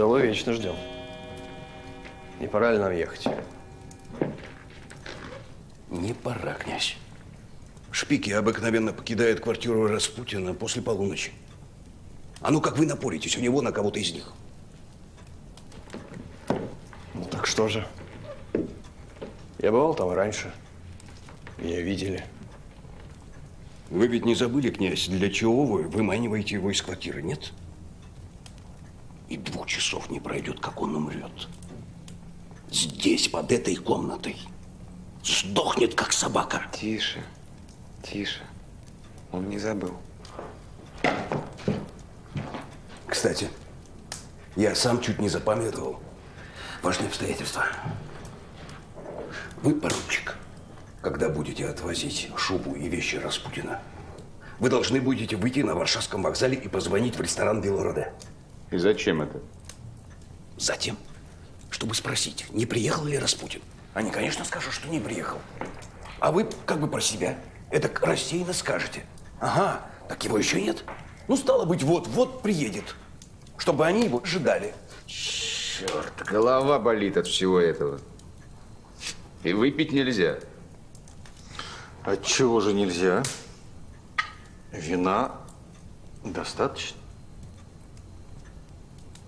Целую вечно ждем. Не пора ли нам ехать? Не пора, князь. Шпики обыкновенно покидают квартиру Распутина после полуночи. А ну как вы напоритесь у него на кого-то из них? Ну так что же? Я бывал там раньше. Меня видели. Вы ведь не забыли, князь, для чего вы выманиваете его из квартиры, нет? И двух часов не пройдет, как он умрет. Здесь, под этой комнатой. Сдохнет, как собака. Тише, тише. Он не забыл. Кстати, я сам чуть не запамятовал важные обстоятельства. Вы, поручик, когда будете отвозить шубу и вещи Распутина, вы должны будете выйти на Варшавском вокзале и позвонить в ресторан Белороде. И зачем это? Затем, чтобы спросить, не приехал ли Распутин. Они, конечно, скажут, что не приехал. А вы как бы про себя это рассеянно скажете. Ага, так его еще нет. Ну, стало быть, вот-вот приедет, чтобы они его ожидали. Черт, голова болит от всего этого. И выпить нельзя. От чего же нельзя? Вина достаточно.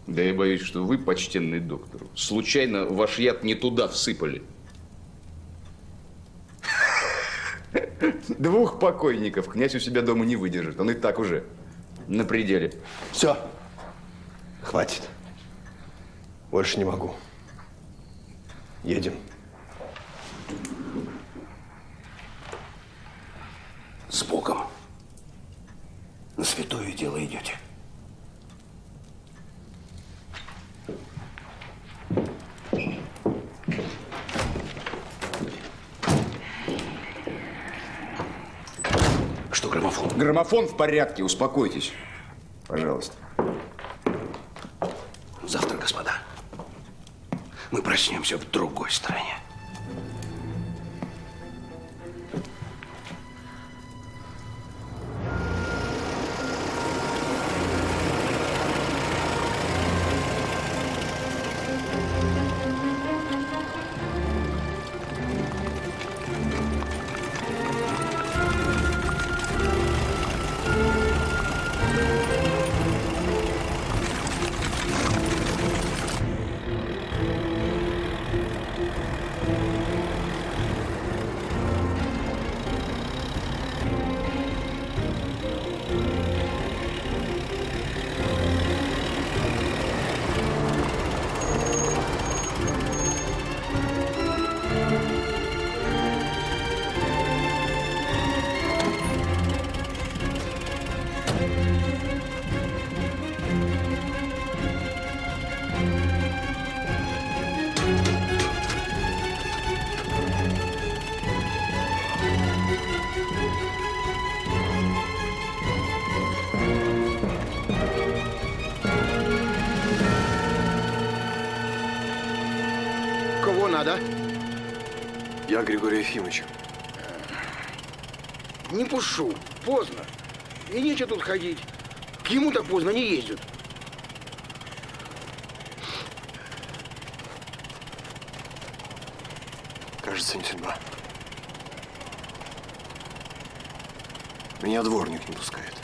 Да я боюсь, что вы, почтенный доктор, случайно ваш яд не туда всыпали. Двух покойников князь у себя дома не выдержит. Он и так уже на пределе. Все. Хватит. Больше не могу. Едем. С Богом. На святое дело идете. Что, граммофон? Граммофон в порядке, успокойтесь. Пожалуйста. Завтра, господа, мы проснемся в другой стране. Я Григорий Ефимович. Не пушу. Поздно. И нечего тут ходить. К ему так поздно не ездят. Кажется, не судьба. Меня дворник не пускает.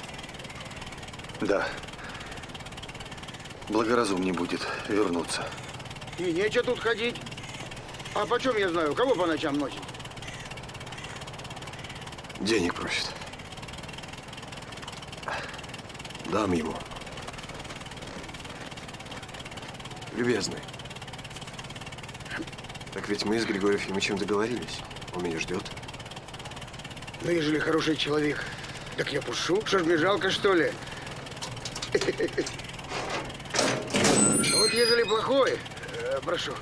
Да. Благоразумнее будет вернуться. И нечего тут ходить. А почем я знаю, кого по ночам носит? Денег просит. Дам ему. Любезный. Так ведь мы с Григорием Ефимовичем договорились. Он меня ждет. Ну, ежели хороший человек, так я пушу. Что ж мне жалко, что ли? Вот ежели плохой, э, прошу.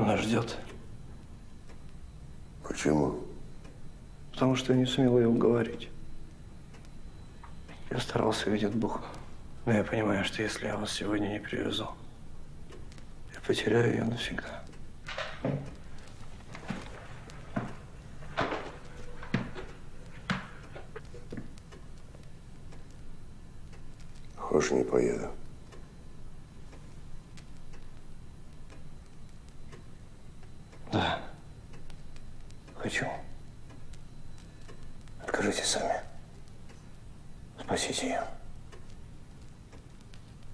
Она ждет. Почему? Потому что я не сумел ее уговорить. Я старался, видит Бог. Но я понимаю, что если я вас сегодня не привезу, я потеряю ее навсегда. Хочешь, не поеду. Да. Хочу. Откажитесь сами. Спасите ее.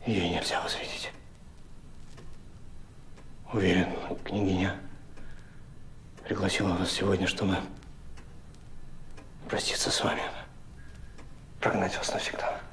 Ей нельзя вас видеть. Уверен, княгиня пригласила вас сегодня, чтобы проститься с вами. Прогнать вас навсегда.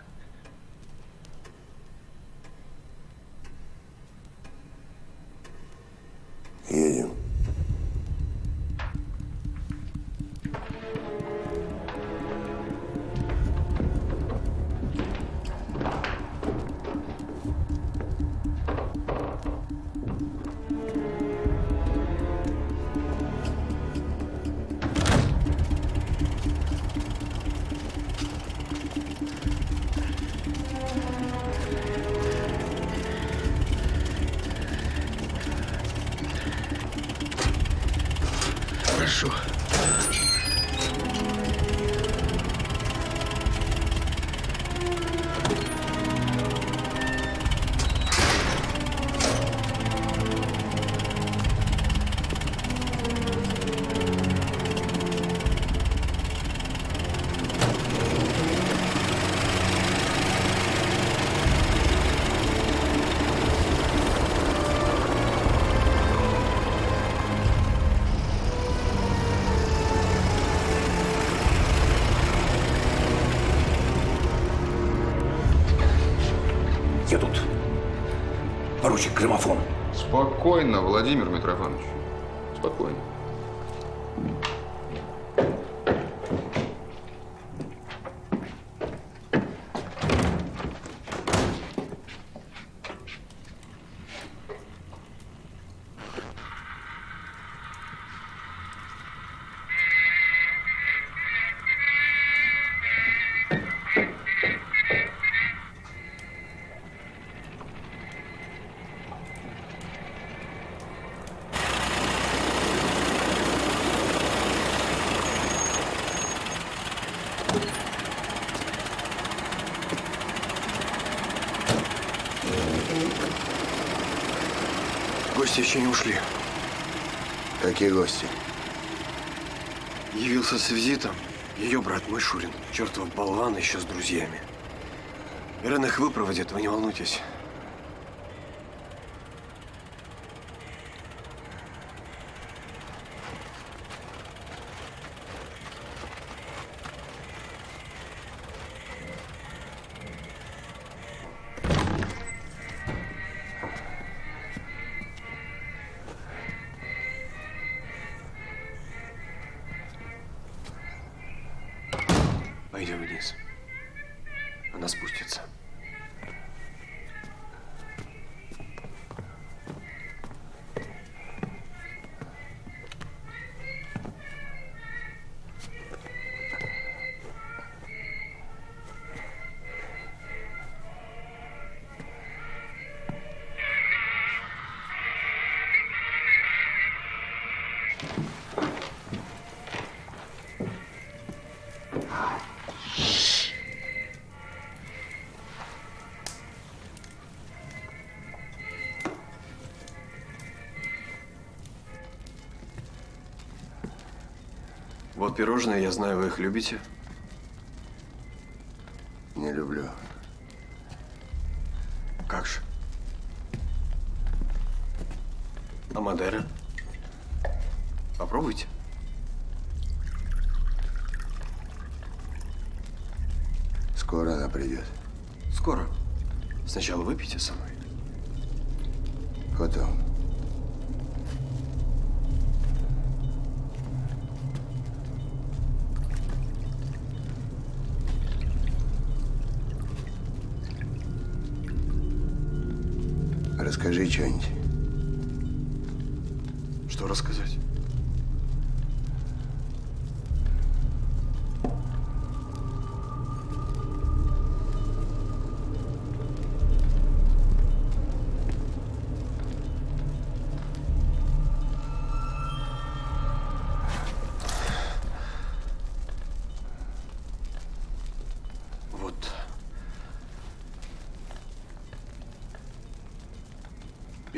Граммофон. Спокойно, Владимир Гости еще не ушли. Какие гости? Явился с визитом ее брат мой Шурин. Чертов болван еще с друзьями. Ирен их выпроводит, вы не волнуйтесь. Вот пирожные, я знаю, вы их любите. change.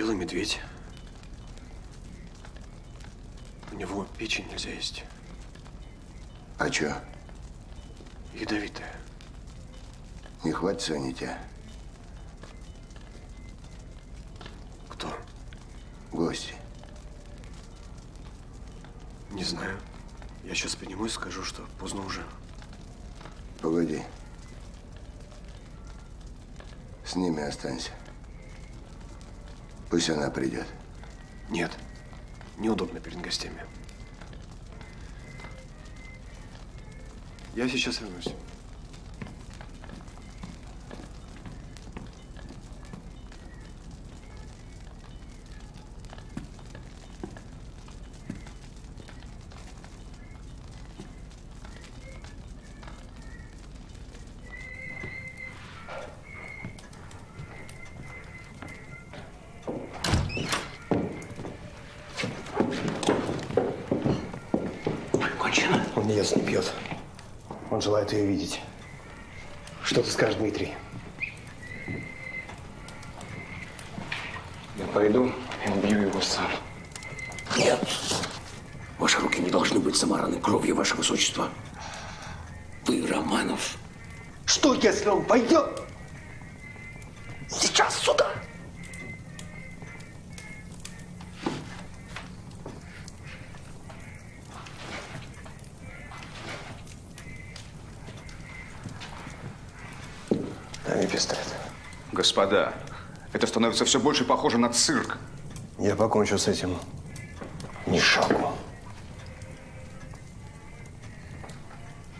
Белый медведь. У него печень нельзя есть. А чё, Ядовитая. не хватится они тебя? Кто? Гости. Не знаю. Я сейчас поднимусь и скажу, что поздно уже. Погоди. С ними останься. Пусть она придет. Нет. Неудобно перед гостями. Я сейчас вернусь. Он желает ее видеть. Что ты скажешь, Дмитрий? Я пойду и убью его сам. Нет. Ваши руки не должны быть замараны кровью, ваше высочество. Вы, Романов, Что, если он пойдет? Господа, это становится все больше похоже на цирк. Я покончу с этим. Ни шагу.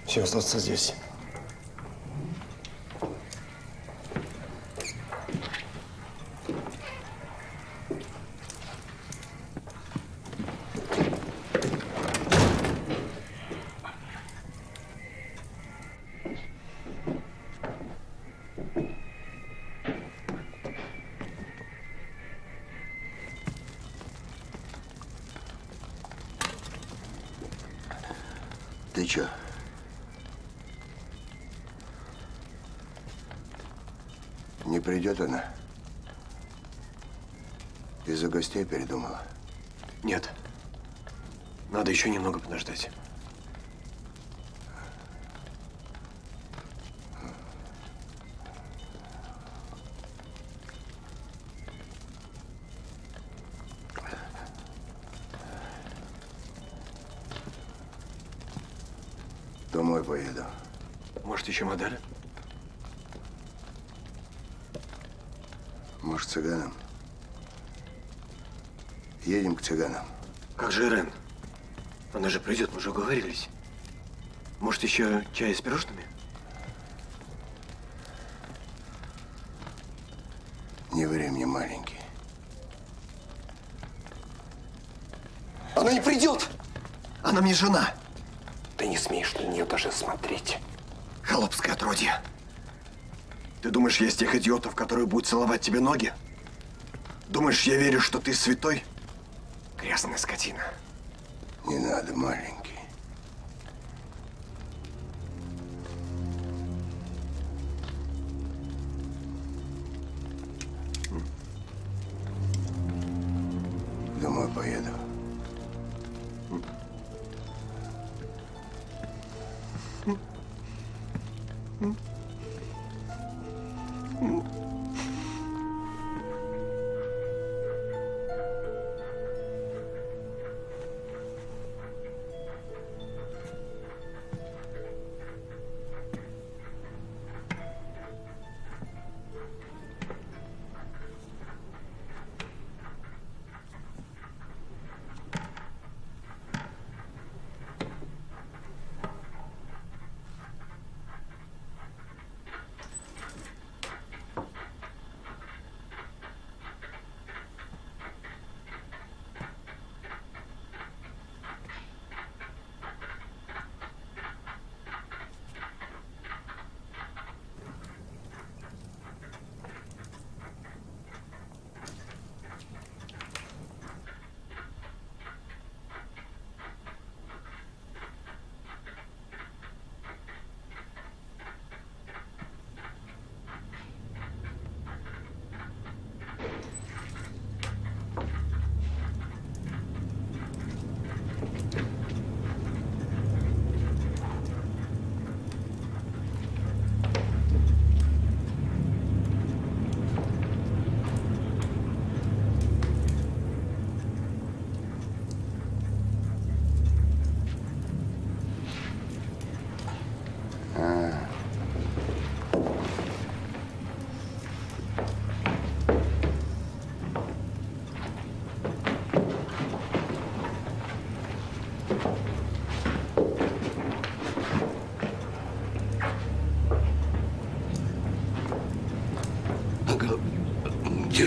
Все остаться здесь. Надо еще немного подождать. Домой поеду. Может, еще модель? Может, цыганам? Едем к цыганам. Как же Ирен? Она же придет, мы же уговорились. Может, еще чай с пирожными? Не ври мне, маленький. Она не придет! Она мне жена! Ты не смеешь на нее даже смотреть. Холопское отродье. Ты думаешь, я из тех идиотов, которые будут целовать тебе ноги? Думаешь, я верю, что ты святой? Грязная скотина. Не надо,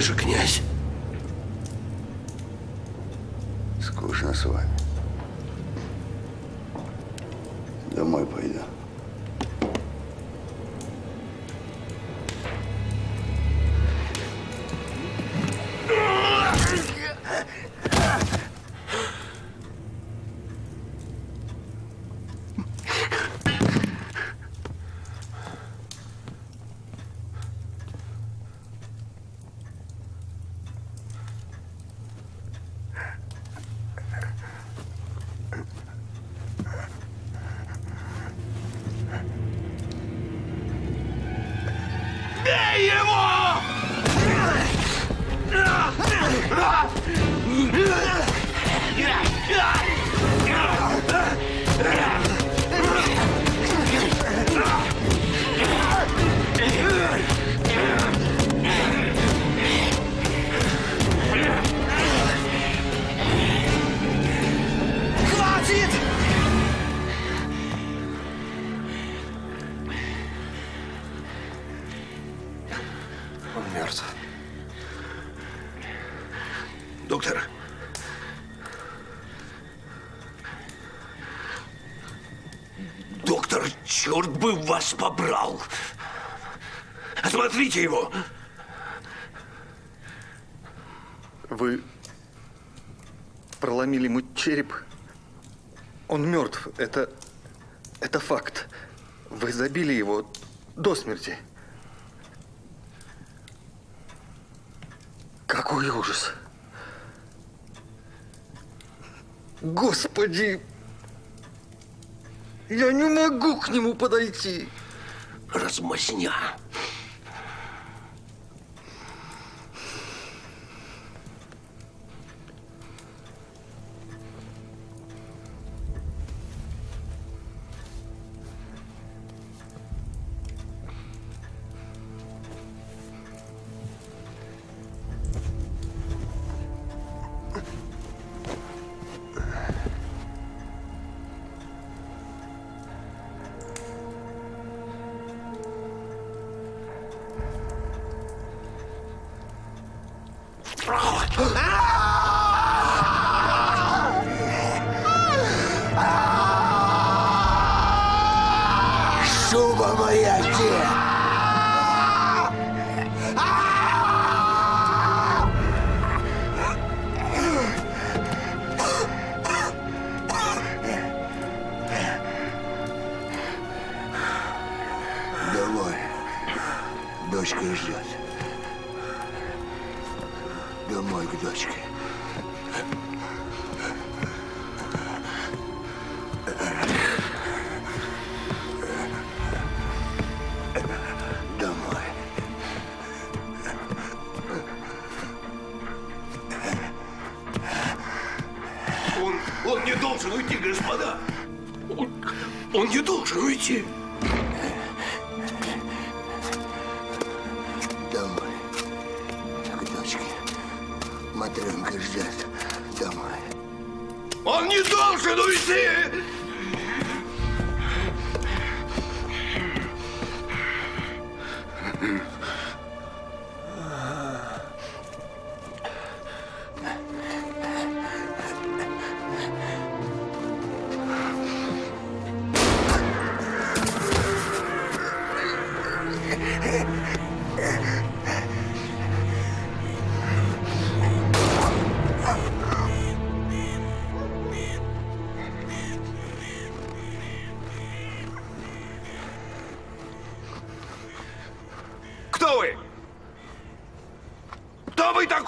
же князь. Он мертв. Доктор. Доктор, черт бы вас побрал! Осмотрите его! Вы проломили ему череп. Он мертв. Это, это факт. Вы забили его до смерти. Какой ужас. Господи! Я не могу к нему подойти. Размазня. Como ia ser?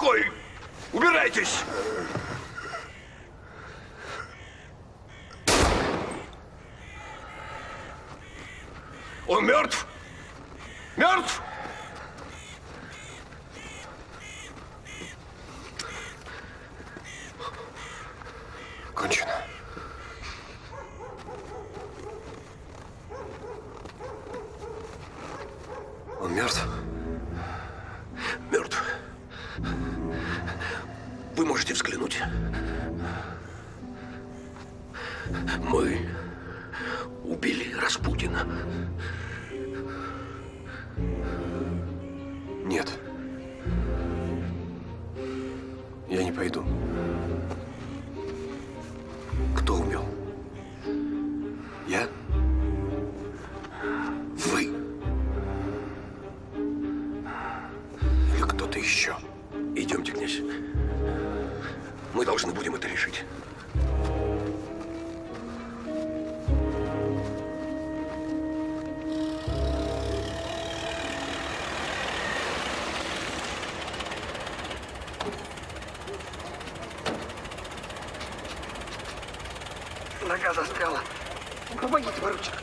Такой? Убирайтесь! Застряла. Помогите, поручик.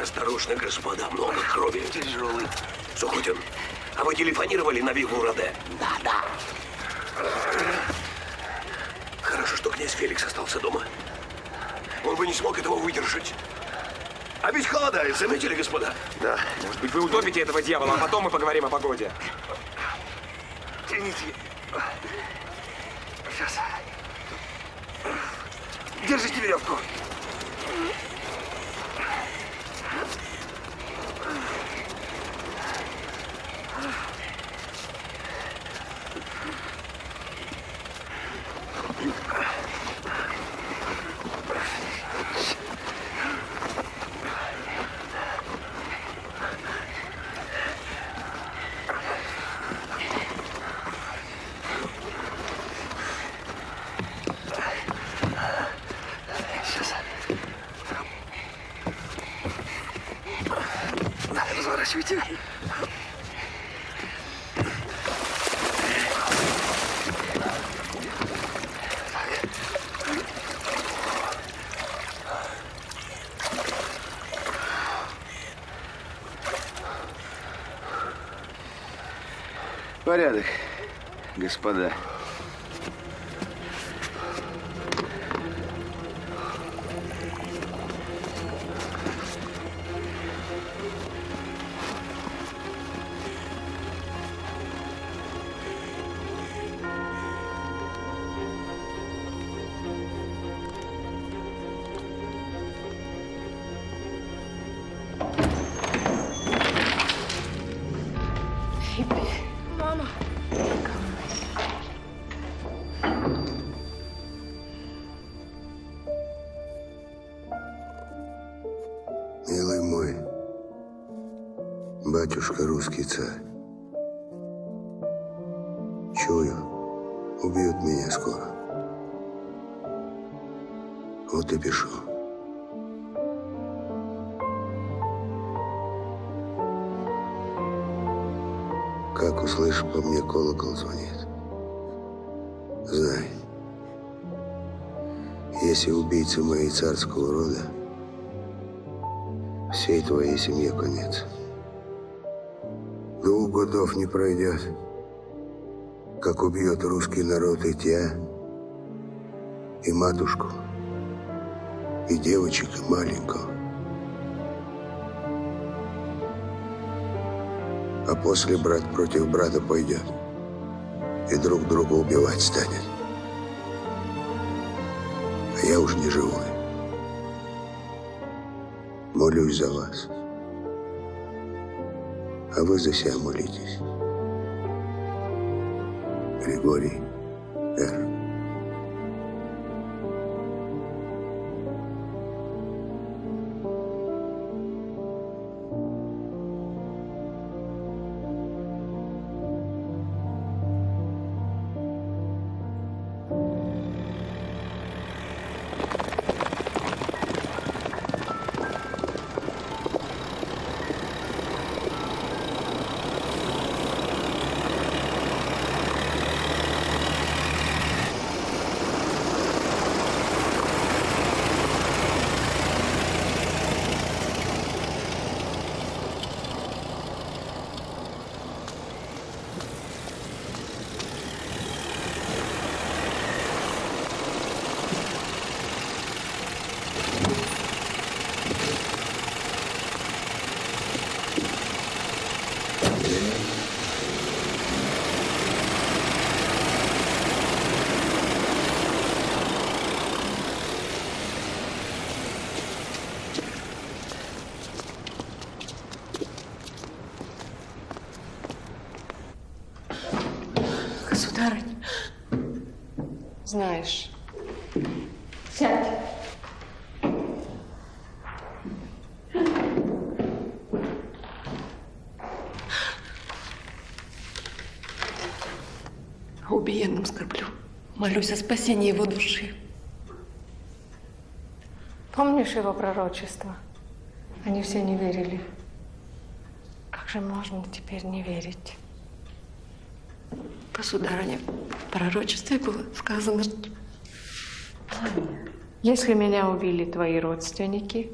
Осторожно, господа, много крови. Тяжелый. Сухотин, а вы телефонировали на Вигу Раде? Да, да. Хорошо, что князь Феликс остался дома. Он бы не смог этого выдержать. А ведь холодает, заметили, господа? Да. Может быть, вы утопите этого дьявола, а потом мы поговорим о погоде. Тяните. Держите веревку. Порядок, господа. Если убийцы моей царского рода, всей твоей семье конец. Двух годов не пройдет, как убьет русский народ и тебя, и матушку, и девочек, и маленького. А после брат против брата пойдет и друг друга убивать станет. Я уж не живой. Молюсь за вас. А вы за себя молитесь. Григорий Знаешь. Сядь. Убиенным скорблю. Молюсь о спасении его души. Помнишь его пророчество? Они все не верили. Как же можно теперь не верить? Государыня, пророчестве было сказано, что Если меня убили твои родственники,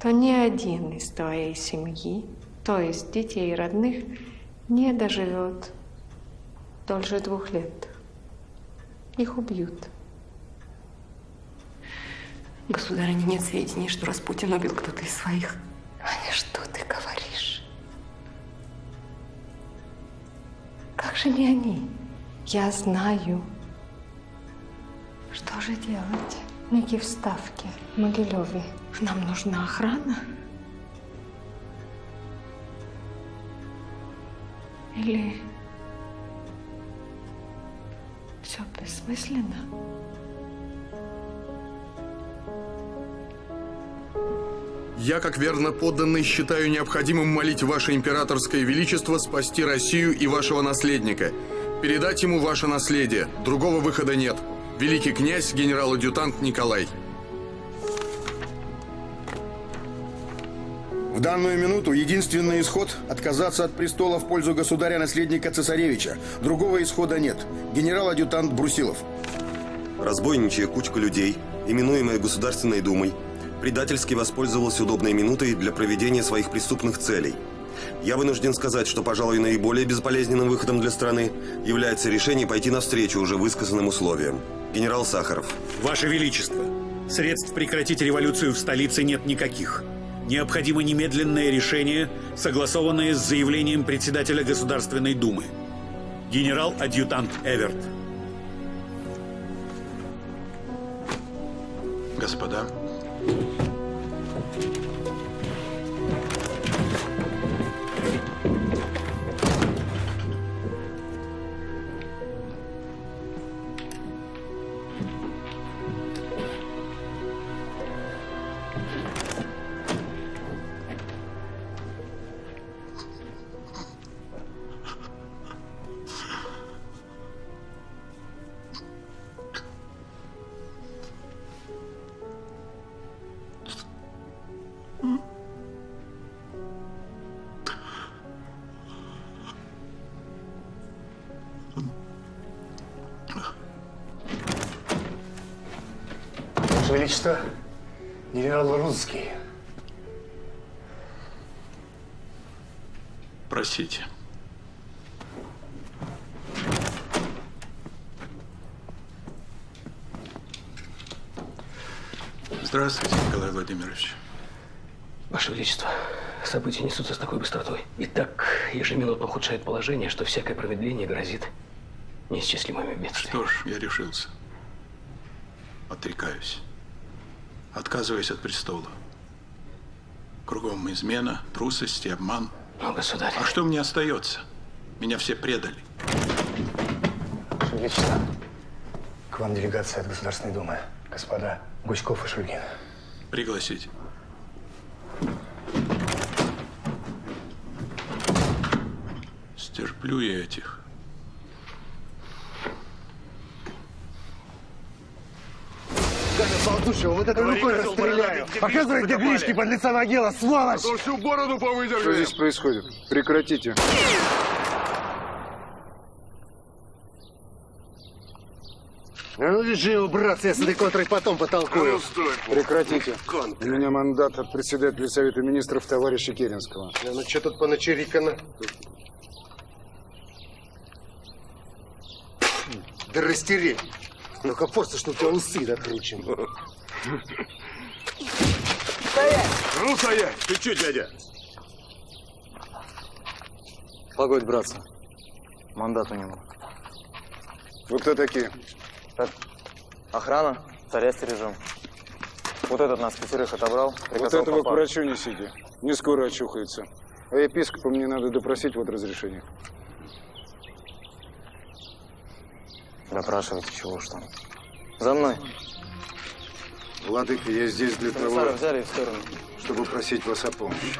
то ни один из твоей семьи, то есть детей и родных, не доживет дольше двух лет. Их убьют. государыня нет сведений, что Распутин убил кто-то из своих. Аня, что ты говоришь? Как же не они? Я знаю. Что же делать? Некие вставки в Могилеве. Нам нужна охрана? Или все бессмысленно? Я, как верно подданный, считаю необходимым молить Ваше Императорское Величество спасти Россию и вашего наследника. Передать ему ваше наследие. Другого выхода нет. Великий князь, генерал-адъютант Николай. В данную минуту единственный исход – отказаться от престола в пользу государя-наследника цесаревича. Другого исхода нет. Генерал-адъютант Брусилов. Разбойничая кучка людей, именуемая Государственной Думой, предательски воспользовалась удобной минутой для проведения своих преступных целей. Я вынужден сказать, что, пожалуй, наиболее безболезненным выходом для страны является решение пойти навстречу уже высказанным условиям. Генерал Сахаров. Ваше Величество, средств прекратить революцию в столице нет никаких. Необходимо немедленное решение, согласованное с заявлением председателя Государственной Думы. Генерал-адъютант Эверт. Господа, Ваше Величество, генерал Ларузский. просите. Здравствуйте, Николай Владимирович. Ваше Величество, события несутся с такой быстротой. И так ежеминутно ухудшает положение, что всякое промедление грозит неисчислимыми бедствиями. Что ж, я решился. Отрекаюсь. Отказываюсь от престола. Кругом измена, трусость и обман. Но, государь... А что мне остается? Меня все предали. Ваше Величество, к вам делегация от Государственной Думы. Господа Гуськов и Шульгин. Пригласите. Стерплю я этих. Болтушева, вот этой рукой расстреляю. Показывай, где гришки под лица Нагела, сволочь! А то всю бороду повыдергали. Что здесь происходит? Прекратите. А ну лежи его, братцы, я с этой контрой потом потолкую. Прекратите. У меня мандат от председателя Совета Министров товарища Керенского. Да ну что тут поначерикано? Да растереть. Ну-ка просто, что у тебя усы накручены. Стоять! Ну, стоять! Ты че, дядя? Погодь, братцы. Мандат у него. Вы кто такие? Охрана, царяцкий режим. Вот этот нас пятерых отобрал. Вот этого к попасть. врачу несите. Не скоро очухается. А епископа мне надо допросить вот разрешение. Допрашивайте, чего уж там. За мной. Владыка, я здесь для того, Комиссара взяли в сторону. чтобы просить вас о помощи.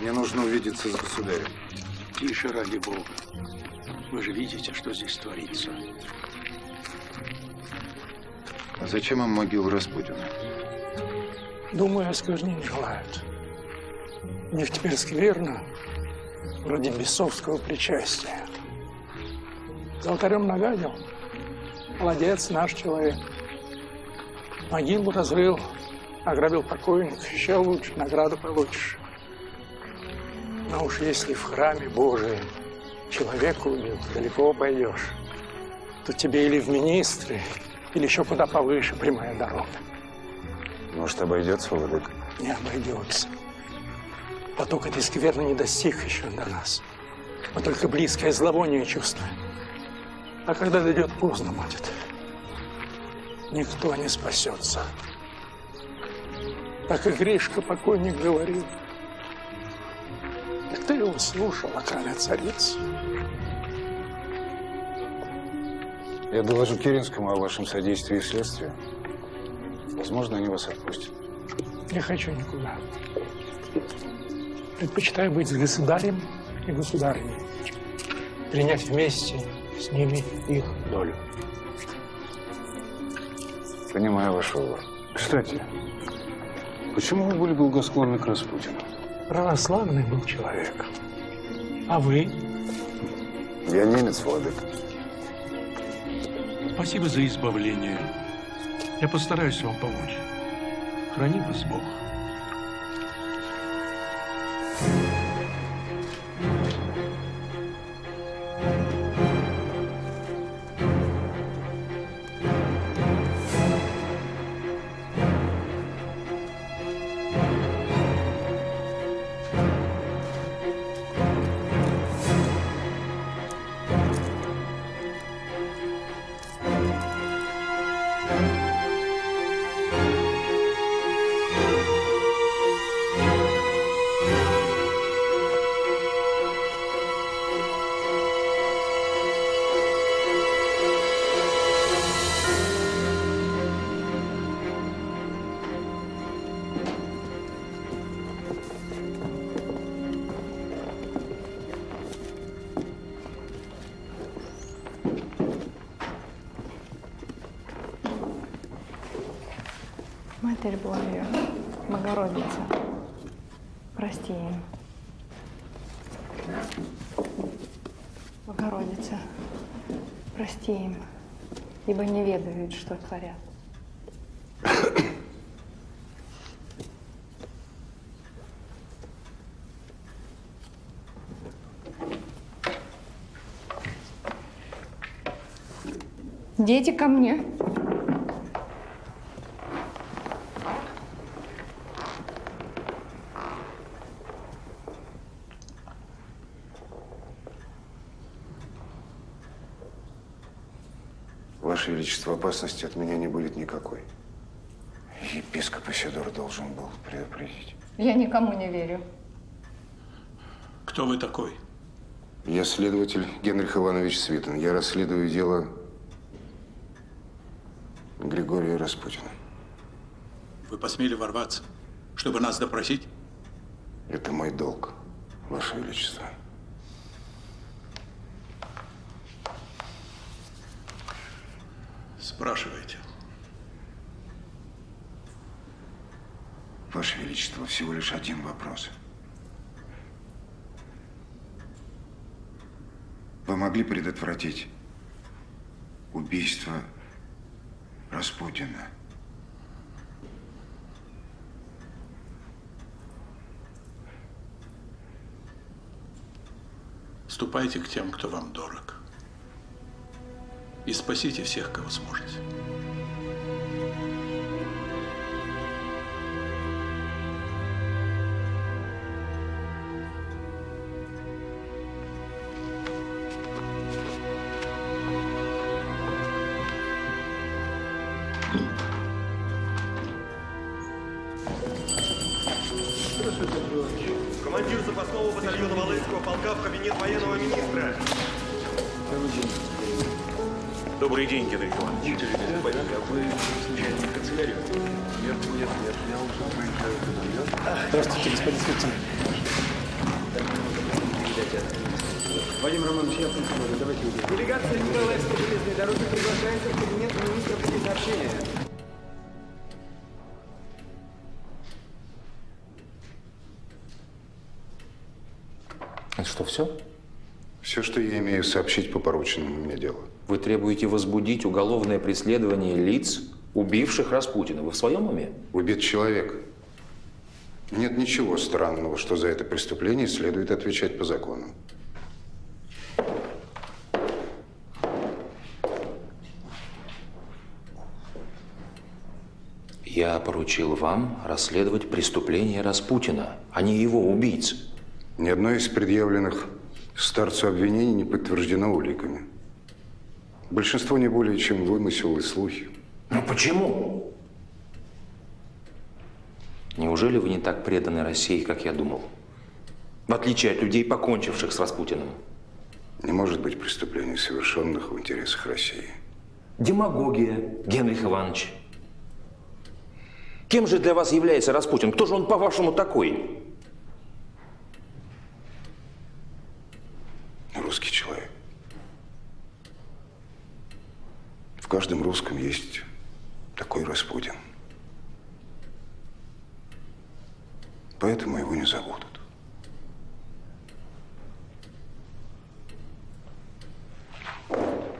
Мне нужно увидеться с А зачем им могила Распутина? Думаю, осквернить желают. У них теперь скверно, вроде бесовского причастия. За алтарем нагадил. Молодец, наш человек. Могилу разрыл, ограбил покойник. Еще лучше, награду получишь. Но уж если в храме Божием человека убил, далеко пойдешь, то тебе или в министры, или еще куда повыше прямая дорога. Может, обойдется, Владык? Не обойдется. Поток этой скверны не достиг еще до нас. Мы только близкое зловоние чувствуем. А когда дойдет, поздно будет. Никто не спасется. Так и Гришка покойник говорил. И ты его слушал, окаля царица. Я доложу Керенскому о вашем содействии в следствии. Возможно, они вас отпустят. Не хочу никуда. Предпочитаю быть с государем и государыней. Принять вместе с ними их долю. Понимаю ваш выбор. Кстати, почему вы были благосклонны к Распутину? Православный был человек. А вы? Я немец, Владык. Спасибо за избавление. Я постараюсь вам помочь. Храни вас Бог. Матерь Божья, Богородица, прости им. Богородица, прости им, ибо не ведают, что творят. Дети ко мне. Ваше Величество, опасности от меня не будет никакой. Епископ Исидор должен был предупредить. Я никому не верю. Кто вы такой? Я следователь Генрих Иванович Свитин. Я расследую дело Григория Распутина. Вы посмели ворваться, чтобы нас допросить? Это мой долг, Ваше Величество. Спрашивайте. Ваше Величество, всего лишь один вопрос. Вы могли предотвратить убийство Распутина? Ступайте к тем, кто вам дорог. И спасите всех, кого сможете. Командир запасного батальона Волынского полка в кабинет военного министра. Добрый день, Добрый день, Геннадий Иванович. Господин, а вы начальник канцелярии? Нет, нет, нет, я уже приезжаю. Здравствуйте, господин Спицын. Владимир Романович, я приехал. Давайте уйдем. Делегация Николаевской железной дороги приглашается в кабинет министра путей сообщения. Это что, все? Все, что я имею сообщить по порученному мне делу. Вы требуете возбудить уголовное преследование лиц, убивших Распутина. Вы в своем уме? Убит человек. Нет ничего странного, что за это преступление следует отвечать по закону. Я поручил вам расследовать преступление Распутина, а не его убийц. Ни одно из предъявленных старцу обвинений не подтверждено уликами. Большинство не более чем вымысел и слухи. Ну почему? Неужели вы не так преданы России, как я думал? В отличие от людей, покончивших с Распутиным. Не может быть преступлений, совершенных в интересах России. Демагогия, Генрих Иванович. Кем же для вас является Распутин? Кто же он, по-вашему, такой? Русский человек. В каждом русском есть такой Распутин. Поэтому его не забудут. Анна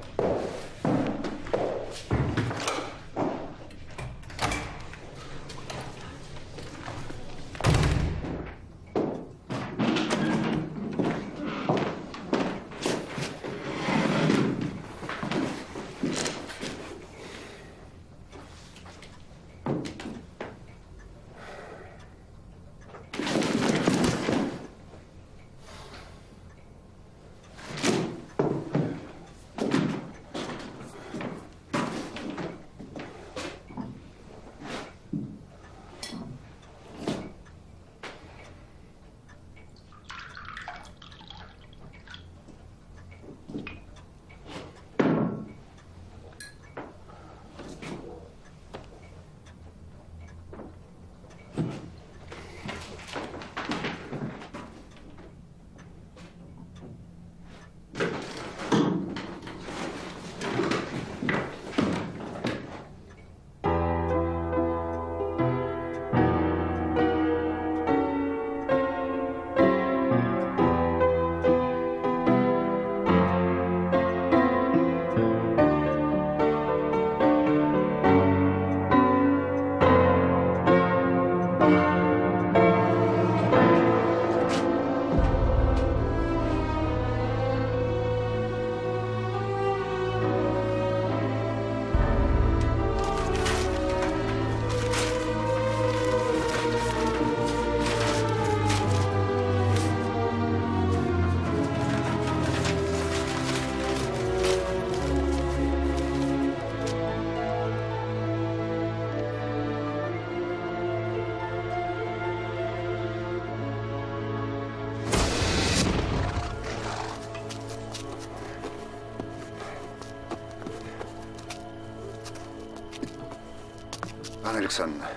Александровна,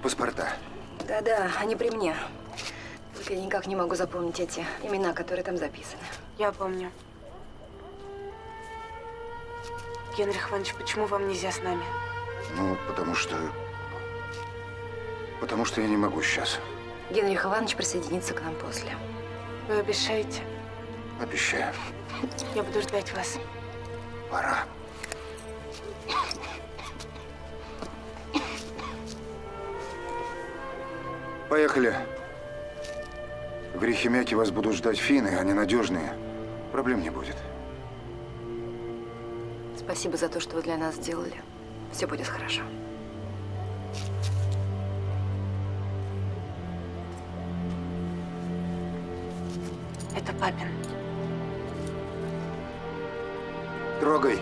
паспорта. Да-да, они при мне. Только я никак не могу запомнить эти имена, которые там записаны. Я помню. Генрих Иванович, почему вам нельзя с нами? Ну, потому что... Потому что я не могу сейчас. Генрих Иванович присоединится к нам после. Вы обещаете? Обещаю. Я буду ждать вас. Пора. Поехали. В Грехимяке вас будут ждать финны, они надежные. Проблем не будет. Спасибо за то, что вы для нас сделали. Все будет хорошо. Это папин. Трогай.